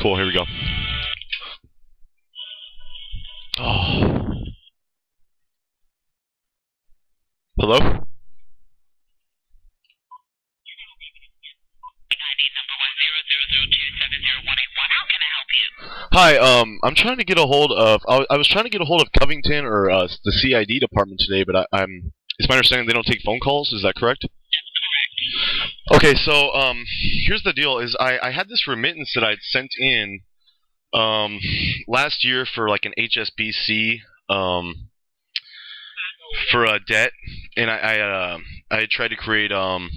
Cool. Here we go. Oh. Hello. Hi. Um, I'm trying to get a hold of. I was, I was trying to get a hold of Covington or uh, the CID department today, but I, I'm. It's my understanding they don't take phone calls. Is that correct? Okay, so um, here's the deal: is I, I had this remittance that I'd sent in um, last year for like an HSBC um, for a debt, and I I, uh, I tried to create um,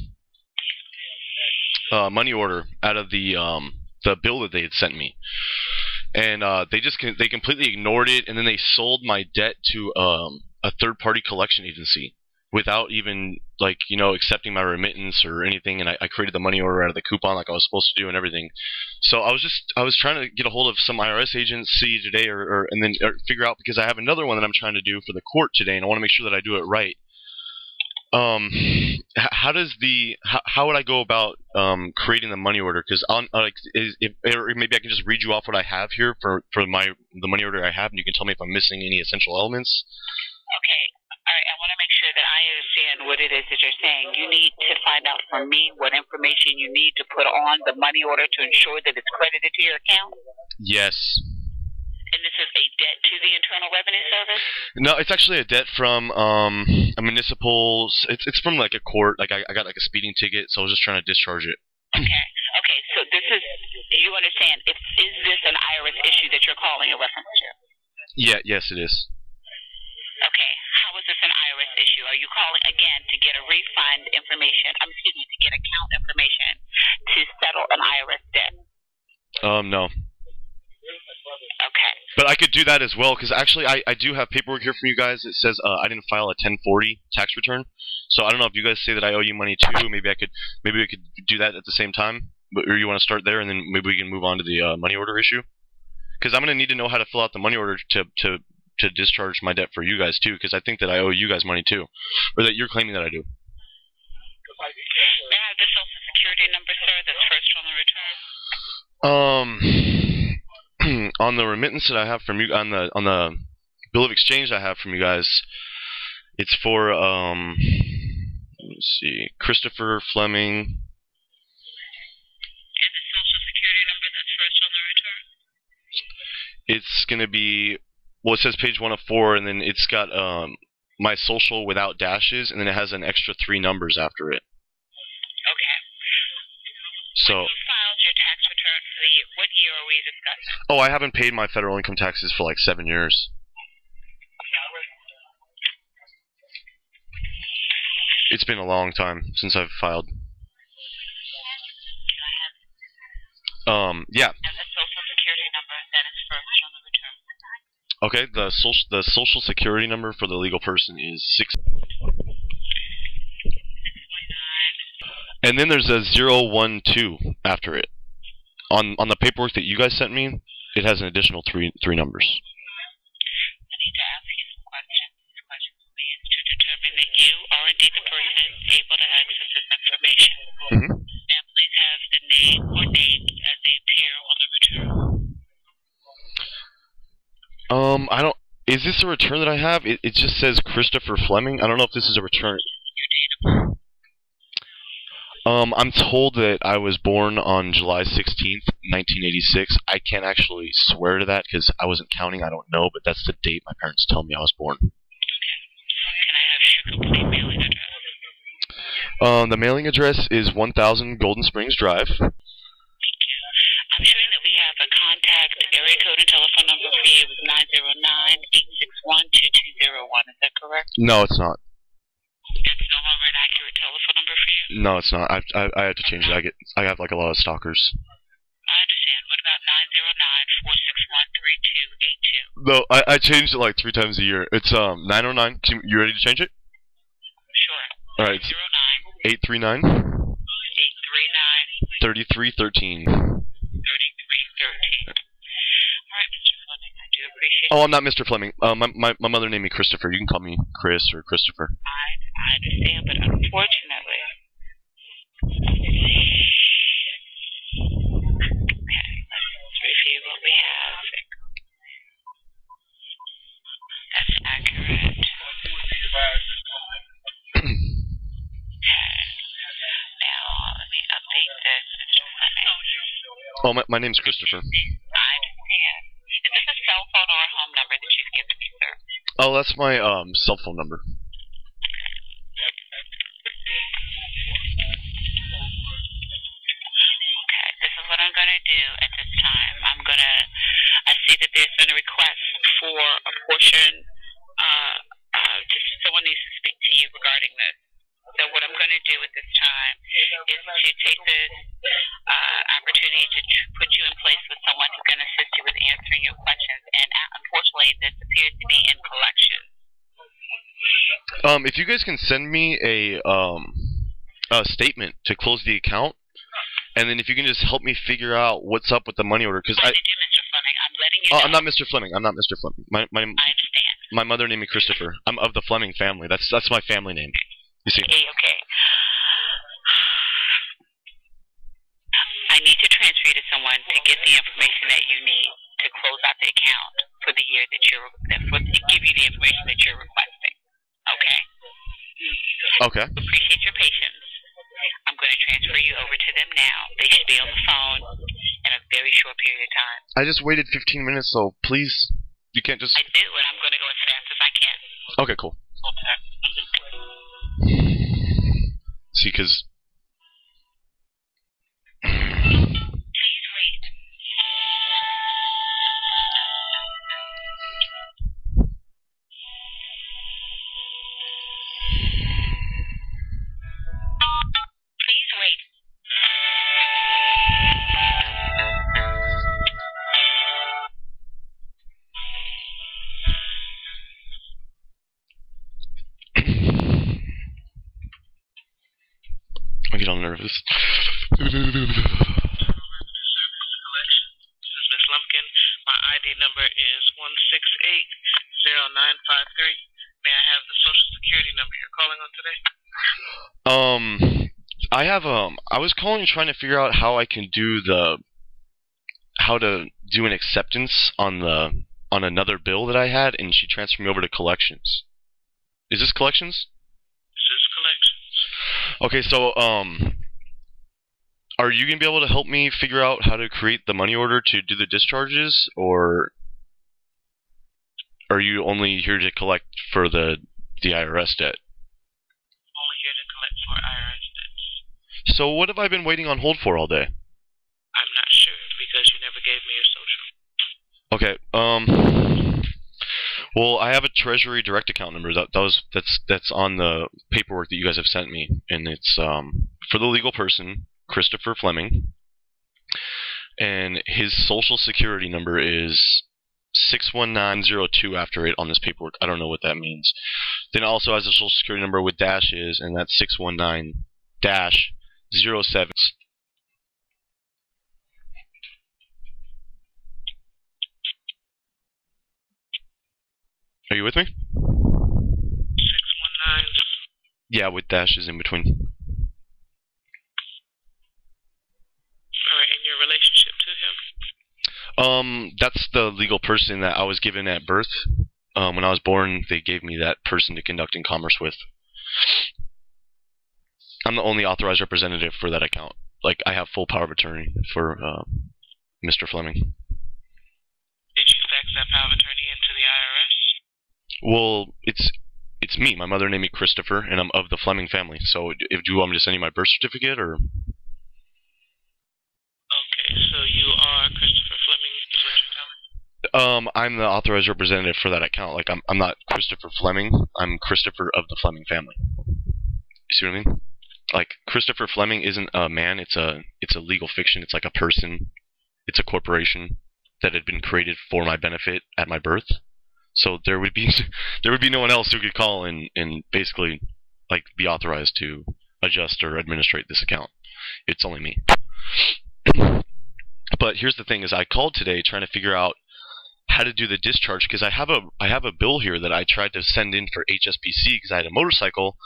a money order out of the um, the bill that they had sent me, and uh, they just they completely ignored it, and then they sold my debt to um, a third party collection agency without even like you know accepting my remittance or anything and I, I created the money order out of the coupon like I was supposed to do and everything so I was just I was trying to get a hold of some IRS agency today or, or and then or figure out because I have another one that I'm trying to do for the court today and I want to make sure that I do it right um how does the how, how would I go about um creating the money order because on uh, like is, if or maybe I can just read you off what I have here for for my the money order I have and you can tell me if I'm missing any essential elements Okay. All right. I want to make understand what it is that you're saying. You need to find out from me what information you need to put on the money order to ensure that it's credited to your account. yes And this is a debt to the Internal Revenue Service. No, it's actually a debt from um a municipal. It's it's from like a court. Like I, I got like a speeding ticket, so I was just trying to discharge it. Okay. Okay. So this is. You understand? If is this an IRS issue that you're calling a reference to? Yeah, yes, it is. Okay. How is this an IRS issue? Are you calling again to get a refund information? I'm excuse me, to get account information to settle an IRS debt? Um, no, Okay. but I could do that as well because actually I, I do have paperwork here from you guys that says uh, I didn't file a 1040 tax return. So I don't know if you guys say that I owe you money too. Maybe I could maybe we could do that at the same time. But, or you want to start there and then maybe we can move on to the uh, money order issue. Because I'm gonna need to know how to fill out the money order to to to discharge my debt for you guys too. Because I think that I owe you guys money too, or that you're claiming that I do. May I have the social security number, sir, that's first on the return? Um, on the remittance that I have from you, on the on the bill of exchange I have from you guys, it's for um, let me see, Christopher Fleming. And the social security number that's first on the return? It's gonna be well, it says page one of four, and then it's got um my social without dashes, and then it has an extra three numbers after it. Okay. So, You filed your tax return for the. What year are we discussing? oh, I haven't paid my federal income taxes for like seven years. It's been a long time since I've filed. Um, yeah. Okay. The social the social security number for the legal person is six, and then there's a zero one two after it. On on the paperwork that you guys sent me, it has an additional three three numbers. I need to ask you some questions. These questions will be used to determine that you are indeed the person able to access this information. Mhm. And please have the name or names as they appear on the return. Um, I don't. Is this a return that I have? It, it just says Christopher Fleming. I don't know if this is a return. Um, I'm told that I was born on July 16th, 1986. I can't actually swear to that because I wasn't counting. I don't know, but that's the date my parents tell me I was born. Can I have your complete mailing address? Um, the mailing address is 1000 Golden Springs Drive. Thank you. I'm showing that we have a contact area code and telephone for you with 909-861-2201. Is that correct? No, it's not. That's no longer an accurate telephone number for you? No, it's not. I I, I have to change it. I get I have like a lot of stalkers. I understand. What about 909-461-3282? No, I, I changed it like three times a year. It's um 909. Can, you ready to change it? Sure. All right, it's 09 839 839 3313. Oh, I'm not Mr. Fleming. Uh, my, my, my mother named me Christopher. You can call me Chris or Christopher. I, I understand, but unfortunately, that's Oh, my, my name's Christopher. Oh, that's my um cell phone number. Okay, this is what I'm going to do at this time. I'm going to, I see that there's been a request for a portion, uh, uh, just someone needs to speak to you regarding this. So what I'm going to do at this time is to take this uh, opportunity to tr- put you in place with someone who can assist you with answering your questions. And uh, unfortunately, this appears to be in collections. Um, if you guys can send me a um a statement to close the account, and then if you can just help me figure out what's up with the money order, because I. Did you, Mr. Fleming? I'm letting you oh, know. I'm not Mr. Fleming. I'm not Mr. Fleming. My my I understand. my mother named me Christopher. I'm of the Fleming family. That's that's my family name. You see. Okay, okay. I need to transfer you to someone to get the information that you need to close out the account for the year that you're that for to give you the information that you're requesting. Okay. Okay. Appreciate your patience. I'm going to transfer you over to them now. They should be on the phone in a very short period of time. I just waited 15 minutes, so please, you can't just. I do, and I'm going to go as fast as I can. Okay, cool. See, because I get all nervous. collection. This is Miss Lumpkin. My ID number is one six eight zero nine five three. May I have the social security number you're calling on today? Um, I have um, I was calling trying to figure out how I can do the, how to do an acceptance on the on another bill that I had, and she transferred me over to collections. Is this collections? This is collections. Okay, so um, are you gonna be able to help me figure out how to create the money order to do the discharges, or are you only here to collect for the the IRS debt? Only here to collect for IRS debts. So what have I been waiting on hold for all day? I'm not sure because you never gave me your social. Okay. Um. Well, I have a Treasury direct account number. That, that was that's that's on the paperwork that you guys have sent me, and it's um for the legal person, Christopher Fleming, and his social security number is six one nine zero two after it on this paperwork. I don't know what that means. Then also has a social security number with dashes, and that's six one nine dash zero seven. Are you with me? Six one nine. Yeah, with dashes in between. All right, and your relationship to him? Um, that's the legal person that I was given at birth. Um, when I was born, they gave me that person to conduct in commerce with. I'm the only authorized representative for that account. Like, I have full power of attorney for uh, Mr. Fleming. Did you fax that power of attorney into the IRS? Well, it's it's me. My mother named me Christopher, and I'm of the Fleming family. So, if do you want me to send you my birth certificate, or Okay, so you are Christopher Fleming, is what you're telling um, I'm the authorized representative for that account. Like, I'm I'm not Christopher Fleming. I'm Christopher of the Fleming family. You see what I mean? Like, Christopher Fleming isn't a man. It's a it's a legal fiction. It's like a person. It's a corporation that had been created for my benefit at my birth. So there would be there would be no one else who could call and and basically like be authorized to adjust or administrate this account. It's only me. but here's the thing: is I called today trying to figure out how to do the discharge because I have a I have a bill here that I tried to send in for HSBC because I had a motorcycle,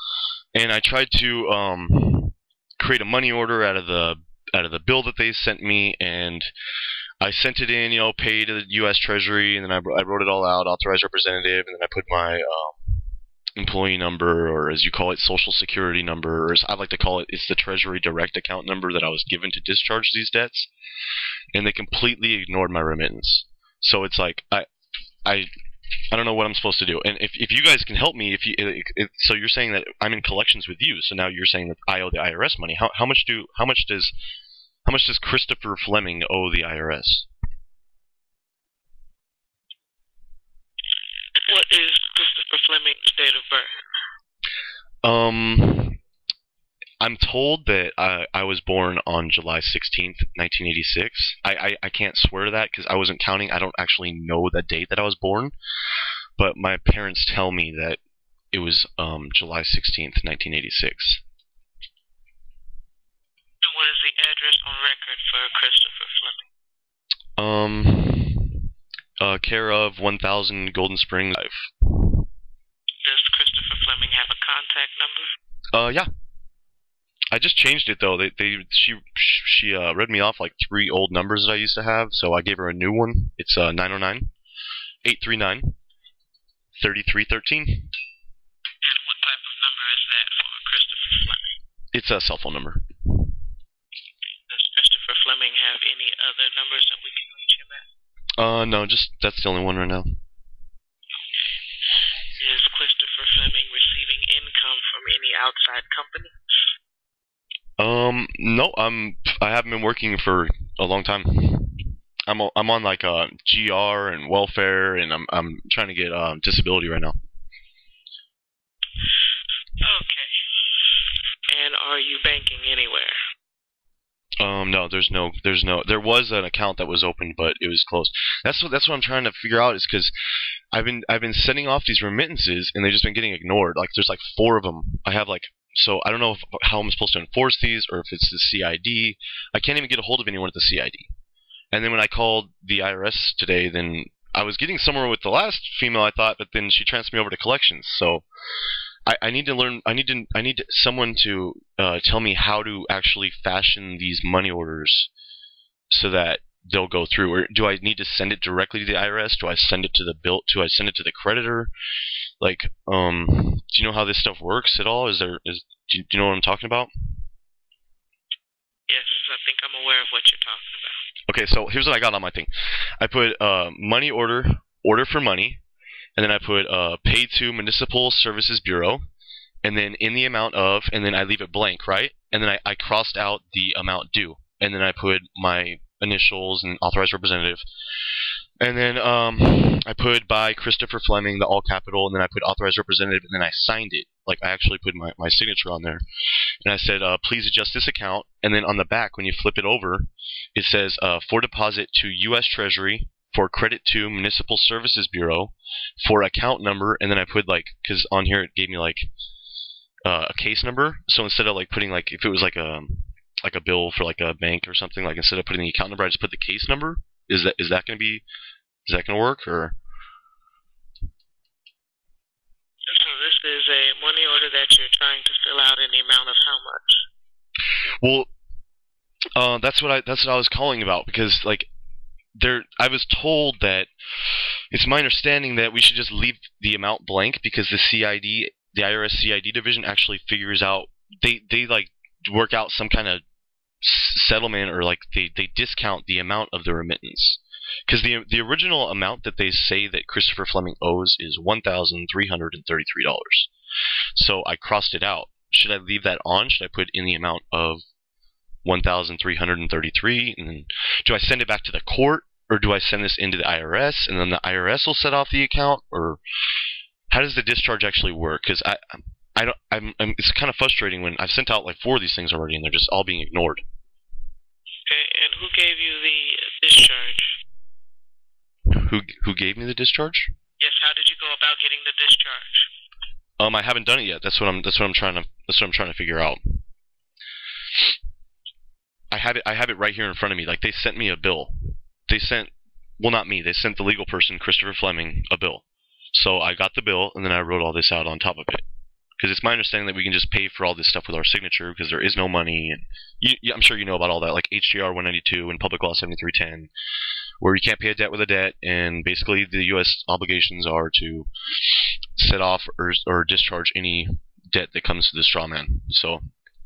and I tried to um, create a money order out of the out of the bill that they sent me, and I sent it in, you know, paid to the U.S. Treasury, and then I, I wrote it all out, authorized representative, and then I put my um, employee number, or as you call it, social security number, or as I like to call it, it's the Treasury Direct account number that I was given to discharge these debts, and they completely ignored my remittance. So it's like I, I, I don't know what I'm supposed to do. And if if you guys can help me, if you, if, so you're saying that I'm in collections with you, so now you're saying that I owe the IRS money. How how much do how much does how much does Christopher Fleming owe the IRS? What is Christopher Fleming's date of birth? Um, I'm told that I, I was born on July 16th, 1986. I, I, I can't swear to that because I wasn't counting. I don't actually know the date that I was born. But my parents tell me that it was um, July 16th, 1986. And what is the address record for Christopher Fleming? Um, uh, care of 1000 Golden Springs. Does Christopher Fleming have a contact number? Uh, yeah. I just changed it though. They, they, she, she uh, read me off like three old numbers that I used to have, so I gave her a new one. It's uh 909 839 3313. And what type of number is that for Christopher Fleming? It's a cell phone number. Does Christopher Fleming have any other numbers that we can reach him at? Uh, no, just that's the only one right now. Is Christopher Fleming receiving income from any outside company? Um, no, I'm. I haven't been working for a long time. I'm I'm on like uh GR and welfare, and I'm I'm trying to get um disability right now. Okay. And are you banking anywhere? Um, no, there's no, there's no, there was an account that was opened, but it was closed. That's what, that's what I'm trying to figure out is because I've been, I've been sending off these remittances and they've just been getting ignored. Like there's like four of them. I have like, so I don't know if, how I'm supposed to enforce these or if it's the CID. I can't even get a hold of anyone at the CID. And then when I called the IRS today, then I was getting somewhere with the last female I thought, but then she transferred me over to collections. So I, I need to learn. I need to. I need someone to uh, tell me how to actually fashion these money orders so that they'll go through. Or do I need to send it directly to the IRS? Do I send it to the bill? Do I send it to the creditor? Like, um, do you know how this stuff works at all? Is there is do you, do you know what I'm talking about? Yes, I think I'm aware of what you're talking about. Okay, so here's what I got on my thing. I put uh, money order, order for money, and then I put uh, pay to Municipal Services Bureau, and then in the amount of, and then I leave it blank, right? And then I, I crossed out the amount due, and then I put my initials and authorized representative. And then um, I put by Christopher Fleming, the all capital, and then I put authorized representative, and then I signed it. Like I actually put my, my signature on there. And I said, uh, please adjust this account. And then on the back, when you flip it over, it says uh, for deposit to U.S. Treasury, for credit to Municipal Services Bureau, for account number, and then I put like, because on here it gave me like uh, a case number. So instead of like putting like, if it was like a like a bill for like a bank or something, like instead of putting the account number, I just put the case number. Is that is that going to be is that going to work or? So this is a money order that you're trying to fill out in the amount of how much? Well, uh, that's what I that's what I was calling about because like there I was told that it's my understanding that we should just leave the amount blank because the CID the IRS CID division actually figures out they they like work out some kind of settlement or like they they discount the amount of the remittance because the the original amount that they say that Christopher Fleming owes is one thousand three hundred and thirty three dollars. So I crossed it out. Should I leave that on? Should I put in the amount of one thousand three hundred and thirty three? And then do I send it back to the court or do I send this into the IRS and then the IRS will set off the account or how does the discharge actually work? Because I I don't I'm, I'm it's kind of frustrating when I've sent out like four of these things already and they're just all being ignored. Okay, and who gave you the discharge? Who who gave me the discharge? Yes, how did you go about getting the discharge? Um, I haven't done it yet. That's what I'm. That's what I'm trying to. That's what I'm trying to figure out. I have it. I have it right here in front of me. Like they sent me a bill. They sent. Well, not me. They sent the legal person, Christopher Fleming, a bill. So I got the bill, and then I wrote all this out on top of it. Because it's my understanding that we can just pay for all this stuff with our signature because there is no money, and you, I'm sure you know about all that, like HJR 192 and Public Law 7310, where you can't pay a debt with a debt, and basically the U.S. obligations are to set off or or discharge any debt that comes to the straw man. So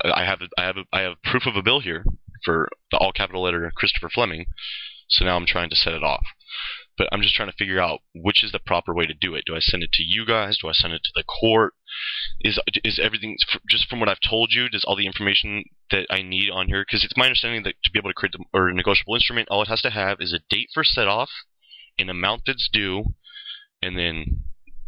I have a, I have a, I have proof of a bill here for the all capital letter Christopher Fleming. So now I'm trying to set it off. But I'm just trying to figure out which is the proper way to do it. Do I send it to you guys? Do I send it to the court? Is is everything just from what I've told you? Does all the information that I need on here? Because it's my understanding that to be able to create the, or a negotiable instrument, all it has to have is a date for set off, an amount that's due, and then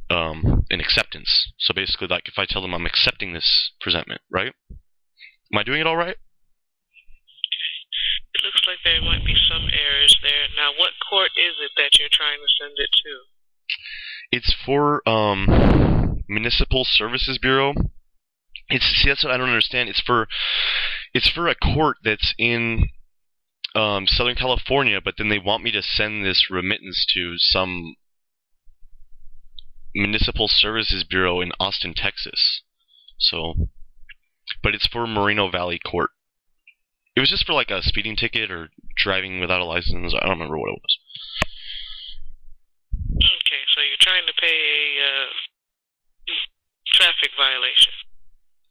um, an acceptance. So basically, like if I tell them I'm accepting this presentment, right? Am I doing it all right? It looks like there might be some errors there. Now, what court is it that you're trying to send it to? It's for um, Municipal Services Bureau. It's see that's what I don't understand. It's for it's for a court that's in um, Southern California, but then they want me to send this remittance to some Municipal Services Bureau in Austin, Texas. So, but it's for Moreno Valley Court. It was just for like a speeding ticket or driving without a license. I don't remember what it was. Okay, so you're trying to pay a uh, traffic violation.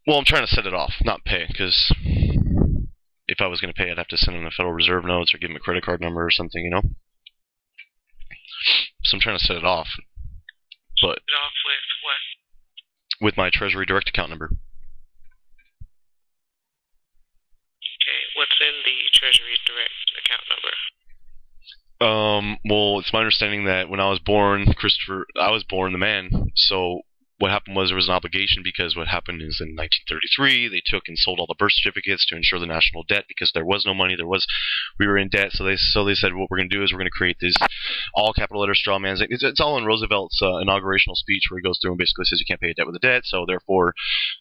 Well, I'm trying to set it off, not pay, because if I was going to pay, I'd have to send them the Federal Reserve notes or give them a credit card number or something, you know. So I'm trying to set it off, but set It off with what? with my Treasury Direct account number. Okay, what's in the Treasury Direct account number? Um, well, it's my understanding that when I was born, Christopher, I was born the man. So what happened was there was an obligation because what happened is in 1933 they took and sold all the birth certificates to insure the national debt because there was no money, there was we were in debt. So they so they said what we're going to do is we're going to create this all capital letter straw man's. It's, it's all in Roosevelt's uh, inaugurational speech where he goes through and basically says you can't pay a debt with a debt. So therefore,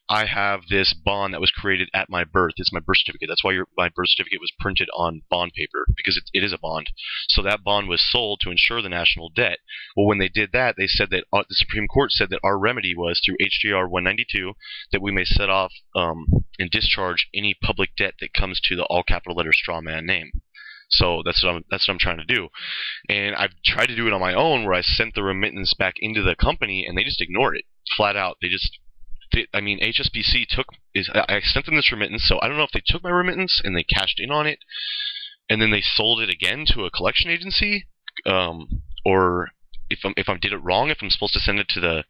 I have this bond that was created at my birth. It's my birth certificate. That's why your, my birth certificate was printed on bond paper because it, it is a bond. So that bond was sold to insure the national debt. Well, when they did that, they said that uh, the Supreme Court said that our remedy was through HJR 192 that we may set off um, and discharge any public debt that comes to the all capital letter straw man name. So that's what I'm that's what I'm trying to do, and I've tried to do it on my own where I sent the remittance back into the company and they just ignored it flat out. They just I mean, HSBC took is I I sent them this remittance, so I don't know if they took my remittance and they cashed in on it, and then they sold it again to a collection agency, um, or if I'm if I did it wrong, if I'm supposed to send it to the,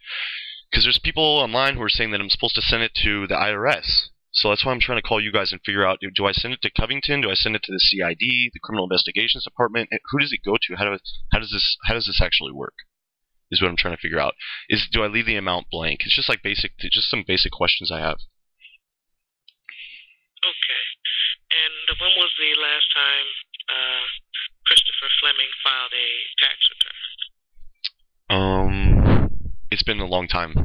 because there's people online who are saying that I'm supposed to send it to the IRS. So that's why I'm trying to call you guys and figure out: do, I send it to Covington? Do I send it to the CID, the Criminal Investigations Department? Who does it go to? How do how does this how does this actually work? Is what I'm trying to figure out. Is do I leave the amount blank? It's just like basic, just some basic questions I have. Okay. And when was the last time uh, Christopher Fleming filed a tax return? Um, it's been a long time. Did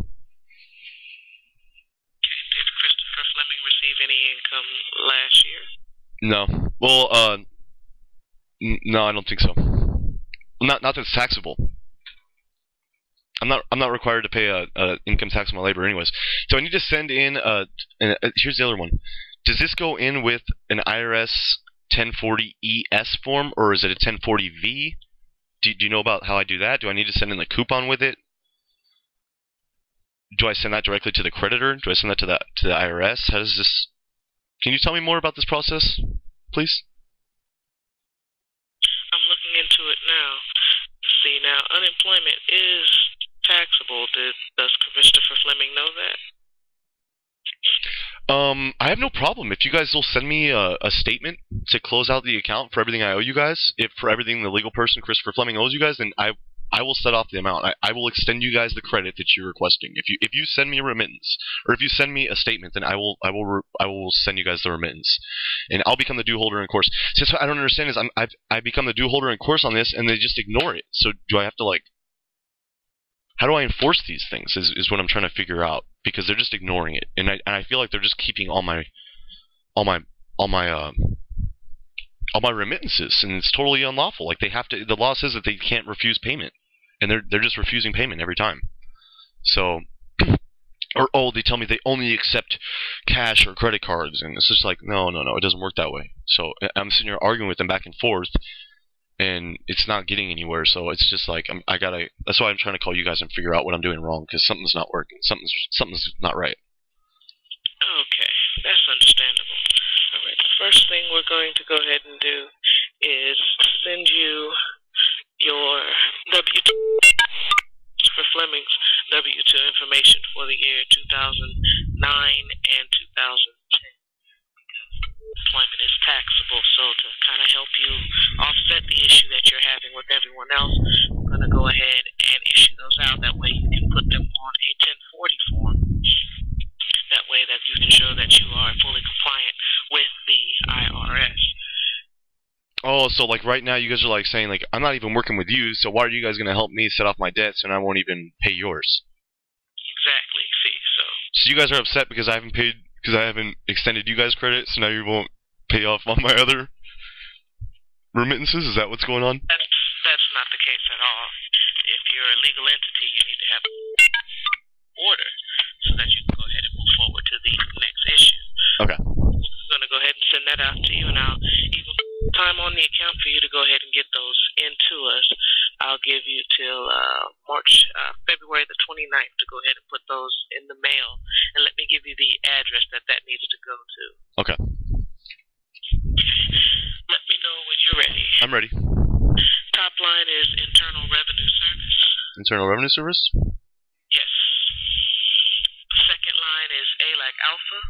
Christopher Fleming receive any income last year? No. Well, uh, n- no, I don't think so. Not not it's taxable. I'm not I'm not required to pay a, a income tax on my labor anyways. So I need to send in a, and uh here's the other one. Does this go in with an IRS 1040ES form or is it a 1040V? Do, do you know about how I do that? Do I need to send in the coupon with it? Do I send that directly to the creditor? Do I send that to the to the IRS? How does this? Can you tell me more about this process, please? I'm looking into it now. See, now unemployment is taxable. Did, does Christopher Fleming know that? Um, I have no problem if you guys will send me a, a statement to close out the account for everything I owe you guys. If for everything the legal person Christopher Fleming owes you guys, then I I will set off the amount. I, I will extend you guys the credit that you're requesting. If you if you send me a remittance or if you send me a statement, then I will I will re, I will send you guys the remittance, and I'll become the due holder in course. What I don't understand is I'm I've I become the due holder in course on this, and they just ignore it. So do I have to like? How do I enforce these things? Is is what I'm trying to figure out because they're just ignoring it, and I and I feel like they're just keeping all my all my all my uh, all my remittances, and it's totally unlawful. Like they have to. The law says that they can't refuse payment, and they're they're just refusing payment every time. So, or oh, they tell me they only accept cash or credit cards, and it's just like no, no, no, it doesn't work that way. So I'm sitting here arguing with them back and forth, and it's not getting anywhere. So it's just like I'm, I gotta. That's why I'm trying to call you guys and figure out what I'm doing wrong because something's not working. Something's something's not right. Okay, that's understandable. All right, the first thing we're going to go ahead and do is send you your W for Fleming's W2 information for the year 2009 and 2010. Employment is taxable, so to kind of help you offset the issue that you're having with everyone else, I'm going to go ahead and issue those out. That way you can put them on a 1040 form. That way that you can show that you are fully compliant with the IRS. Oh, so like right now you guys are like saying like I'm not even working with you, so why are you guys gonna help me set off my debts and I won't even pay yours? Exactly. See, so So you guys are upset because I haven't paid because I haven't extended you guys credit, so now you won't pay off all my other remittances. Is that what's going on? that's that's not the case at all. If you're a legal entity, you need to have order so that you can go ahead and move forward to the next issue. Okay. I'm going to go ahead and send that out to you, and I'll even put time on the account for you to go ahead and get those into us. I'll give you till uh, March, uh, February the 29th to go ahead and put those in the mail, and let me give you the address that that needs to go to. Okay. Let me know when you're ready. I'm ready. Top line is Internal Revenue Service. Internal Revenue Service. Yes. Second line is A like Alpha.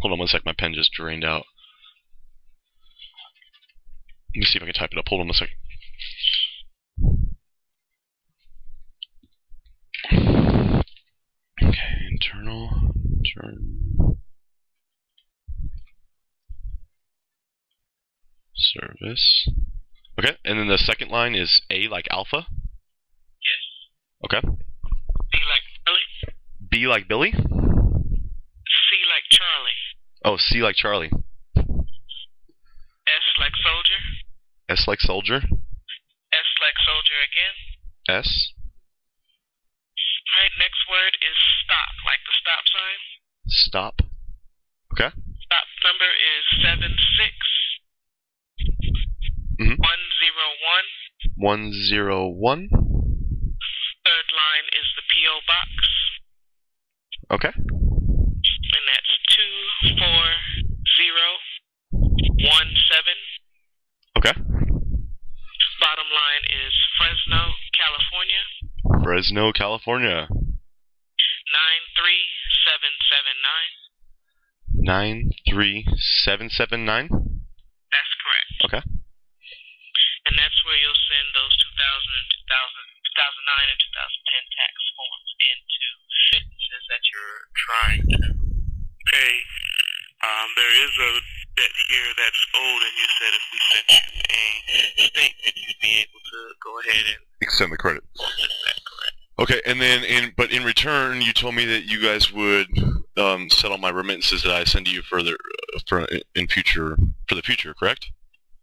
Hold on one sec. My pen just drained out. Let me see if I can type it up. Hold on a second. Okay, internal turn service. Okay, and then the second line is A like alpha. Yes. Okay. B like Billy. B like Billy. C like Charlie. Oh, C like Charlie. S like Soldier. S like soldier. S like Soldier again. S. Alright, next word is stop, like the stop sign. Stop. Okay. Stop number is seven six Mhm. one zero one. One zero one. Third line is the P.O. box, Okay. and that's two four zero one seven. Okay. Bottom line is Fresno, California, Fresno, California. nine three seven seven nine. Nine three seven seven nine. That's correct. Okay. And that's where you'll send those 2000 and 2000, 2009 and 2010 tax forms into businesses that you're trying to pay. Um, there is a debt here that's owed, and you said if we sent you a statement, you'd be able to go ahead and Extend the credit. that, correct? Okay, and then in but in return, you told me that you guys would um, settle my remittances that I send to you further uh, for in future for the future, correct?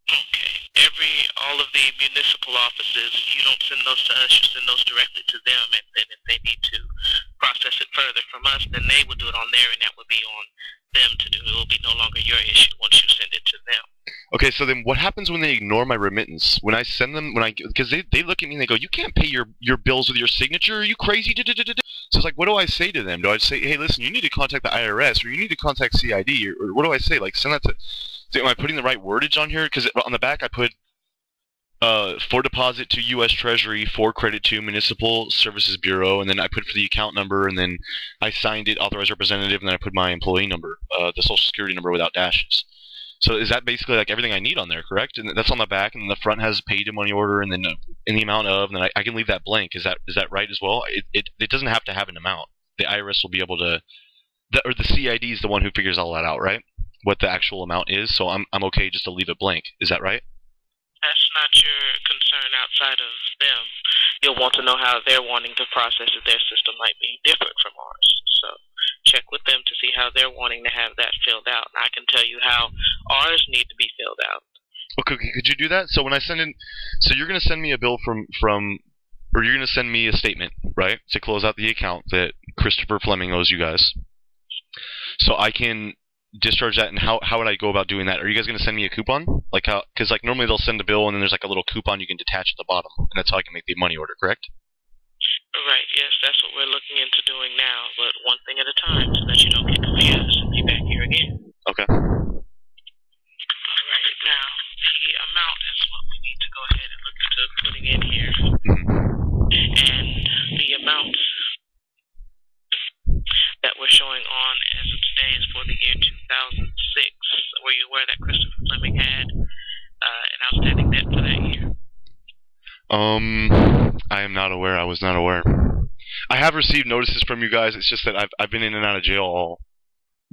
Okay. Every all of the municipal offices, you don't send those to us, you send those directly to them, and then if they need to process it further from us, then they will do it on there, and that would be on them to do. It will be no longer your issue once you send it to them. Okay, so then what happens when they ignore my remittance? When I send them, when I because they, they look at me and they go, "You can't pay your your bills with your signature. Are you crazy?" Da-da-da-da-da." So it's like, what do I say to them? Do I say, "Hey, listen, you need to contact the IRS or you need to contact CID," or, or what do I say? Like, send that to. Am I putting the right wordage on here? Because on the back I put uh, for deposit to U.S. Treasury, for credit to Municipal Services Bureau, and then I put for the account number, and then I signed it, authorized representative, and then I put my employee number, uh, the Social Security number without dashes. So is that basically like everything I need on there, correct? And that's on the back, and the front has paid in money order, and then uh, in the amount of, and then I, I can leave that blank. Is that is that right as well? It, it it doesn't have to have an amount. The IRS will be able to, the, or the CID is the one who figures all that out, right? What the actual amount is. So I'm I'm okay just to leave it blank. Is that right? That's not your concern outside of them. You'll want to know how they're wanting to process it. Their system might be different from ours. So check with them to see how they're wanting to have that filled out. I can tell you how ours need to be filled out. Okay, could you do that? So when I send in, so you're gonna send me a bill from from, or you're gonna send me a statement, right, to close out the account that Christopher Fleming owes you guys. So I can discharge that, and how how would I go about doing that? Are you guys going to send me a coupon? Like how? Because like normally they'll send a bill, and then there's like a little coupon you can detach at the bottom, and that's how I can make the money order. Correct? Right, yes, that's what we're looking into doing now, but one thing at a time so that you don't get confused and be back here again. Okay. Right, now, the amount is what we need to go ahead and look into putting in here. Mhm. And the amount that we're showing on as of today is for the year 2006. Were you aware that Christopher Fleming had uh, an outstanding debt for that year? Um, I am not aware. I was not aware. I have received notices from you guys. It's just that I've I've been in and out of jail all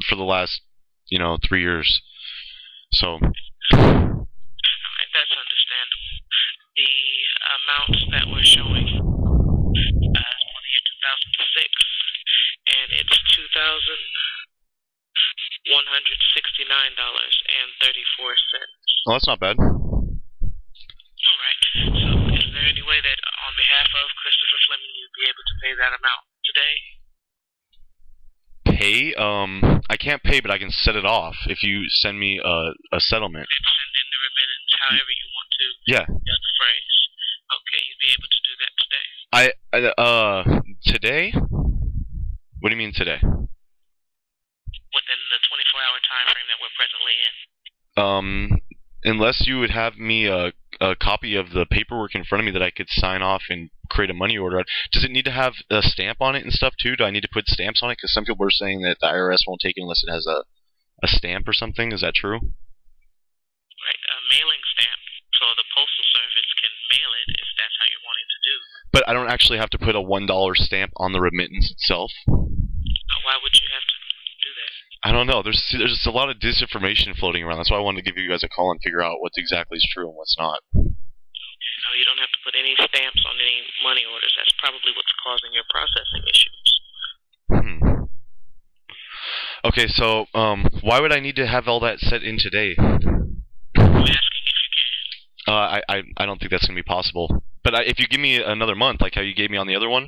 for the last you know three years. So that's understandable. The amounts that we're showing uh, for the year 2006, and it's two thousand one hundred sixty-nine dollars and thirty-four cents. well, that's not bad. All right. So, is there any way that, on behalf of Christopher Fleming, you'd be able to pay that amount today? Pay? Um, I can't pay, but I can set it off if you send me a a settlement. And send in the remittance, however you want to. Yeah. Use the phrase. Okay, you'll be able to do that today. I, I uh today. What do you mean today? within the 24-hour time frame that we're presently in. Um, unless you would have me a a copy of the paperwork in front of me that I could sign off and create a money order. Does it need to have a stamp on it and stuff too? Do I need to put stamps on it? Because some people are saying that the IRS won't take it unless it has a a stamp or something. Is that true? Right, a mailing stamp, so the postal service can mail it if that's how you're wanting to do. But I don't actually have to put a one dollar stamp on the remittance itself. Uh, why would you have to? I don't know. There's there's just a lot of disinformation floating around. That's why I wanted to give you guys a call and figure out what exactly is true and what's not. No, you don't have to put any stamps on any money orders. That's probably what's causing your processing issues. Hmm. Okay, so um, why would I need to have all that set in today? I'm asking if you can. Uh, I, I I don't think that's gonna be possible. But I, if you give me another month, like how you gave me on the other one,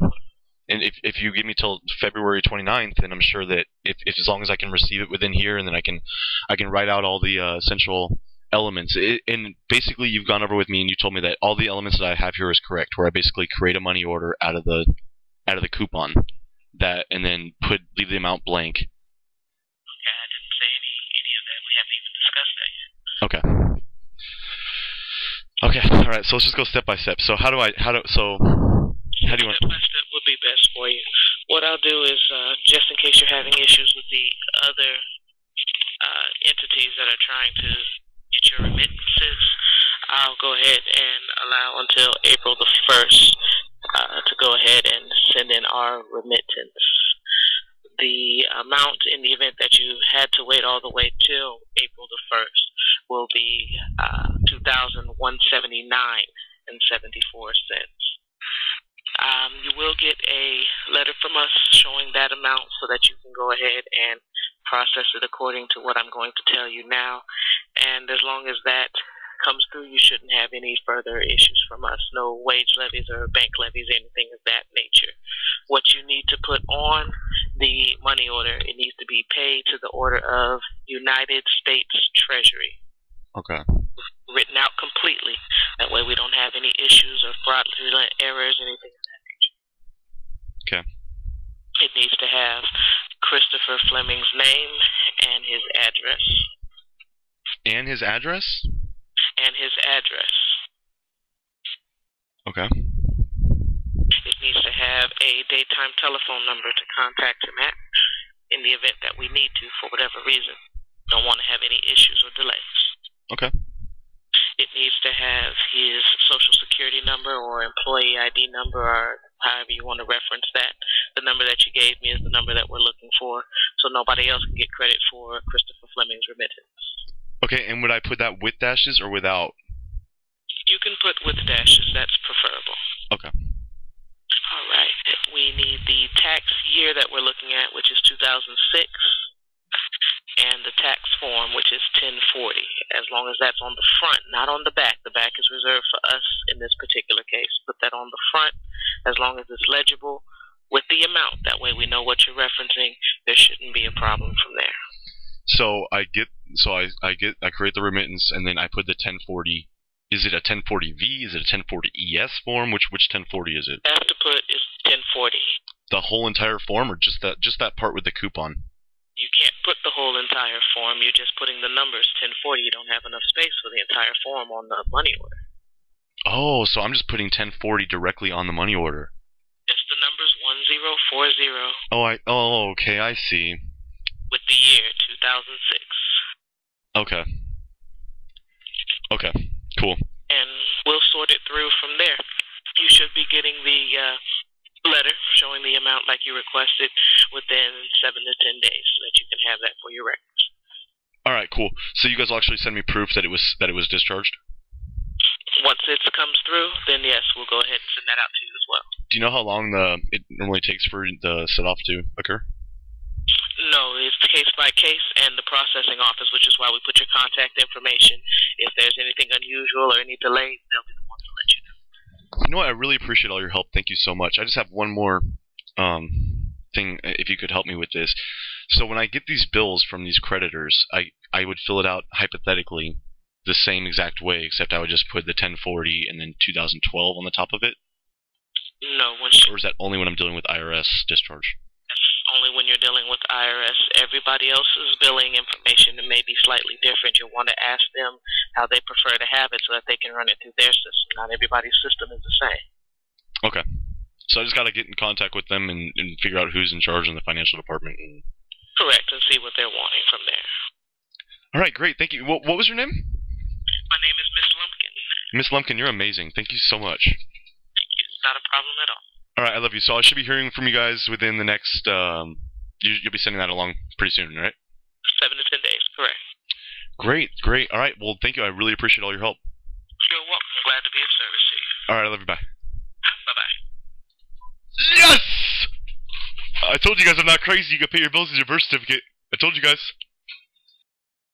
and if if you give me till February 29th, then I'm sure that if, if as long as I can receive it within here, and then I can I can write out all the uh, essential elements. It, and basically, you've gone over with me, and you told me that all the elements that I have here is correct. Where I basically create a money order out of the out of the coupon, that and then put leave the amount blank. Okay, I didn't say any any of that. We haven't even discussed that yet. Okay. Okay. All right. So let's just go step by step. So how do I? How do? So how do you want? Step would be best for you. What I'll do is, uh, just in case you're having issues with the other uh, entities that are trying to get your remittances, I'll go ahead and allow until April the 1st uh, to go ahead and send in our remittance. The amount in the event that you had to wait all the way till April the 1st will be uh, 2179 and 74 cents. You will get a letter from us showing that amount so that you can go ahead and process it according to what I'm going to tell you now. And as long as that comes through, you shouldn't have any further issues from us. No wage levies or bank levies, anything of that nature. What you need to put on the money order, it needs to be paid to the order of United States Treasury Okay. written out completely. That way we don't have any issues or fraudulent errors, anything of that nature. Okay. It needs to have Christopher Fleming's name and his address. And his address. And his address. Okay. It needs to have a daytime telephone number to contact him at in the event that we need to for whatever reason. Don't want to have any issues or delays. Okay. It needs to have his social security number or employee ID number or however you want to reference that. The number that you gave me is the number that we're looking for, so nobody else can get credit for Christopher Fleming's remittance. Okay. And would I put that with dashes or without? You can put with dashes, that's preferable. Okay. All right. We need the tax year that we're looking at, which is 2006, and the tax form, which is 1040. As long as that's on the front, not on the back. The back is reserved for us in this particular case. Put that on the front, as long as it's legible with the amount. That way we know what you're referencing. There shouldn't be a problem from there. So I get so I I get I create the remittance and then I put the 1040. Is it a 1040V? Is it a 1040ES form? Which which 1040 is it? I Have to put is 1040. The whole entire form or just that just that part with the coupon? You can't put the whole entire form. You're just putting the numbers 1040. You don't have enough space for the entire form on the money order. Oh, so I'm just putting 1040 directly on the money order. Just the numbers 1040 Oh, I oh okay, I see. with the year 2006. Okay. Okay. Cool. and we'll sort it through from there. You should be getting the uh, letter showing the amount like you requested within seven to ten days, so that you can have that for your records. All right, cool. So you guys will actually send me proof that it was that it was discharged. Once it comes through, then yes, we'll go ahead and send that out to you as well. Do you know how long the it normally takes for the set off to occur? No, it's case by case, and the processing office, which is why we put your contact information. If there's anything unusual or any delays, they'll be the ones to let you know. You know what? I really appreciate all your help. Thank you so much. I just have one more um, thing, if you could help me with this. So when I get these bills from these creditors, I I would fill it out hypothetically the same exact way, except I would just put the 1040 and then 2012 on the top of it. No, once Or is that only when I'm dealing with IRS discharge? Only when you're dealing with IRS. Everybody else's billing information may be slightly different. You'll want to ask them how they prefer to have it so that they can run it through their system. Not everybody's system is the same. Okay. So I just got to get in contact with them and, and figure out who's in charge in the financial department. And... Correct, and see what they're wanting from there. All right, great. Thank you. What, what was your name? My name is Miss Lumpkin. Miss Lumpkin, you're amazing. Thank you so much. It's not a problem at all. All right, I love you. So I should be hearing from you guys within the next. Um, you, you'll be sending that along pretty soon, right? Seven to ten days, correct. Great, great. All right. Well, thank you. I really appreciate all your help. You're welcome. Glad to be of service to you. All right, I love you. Bye. Bye bye. Yes! I told you guys I'm not crazy. You can pay your bills with your birth certificate. I told you guys.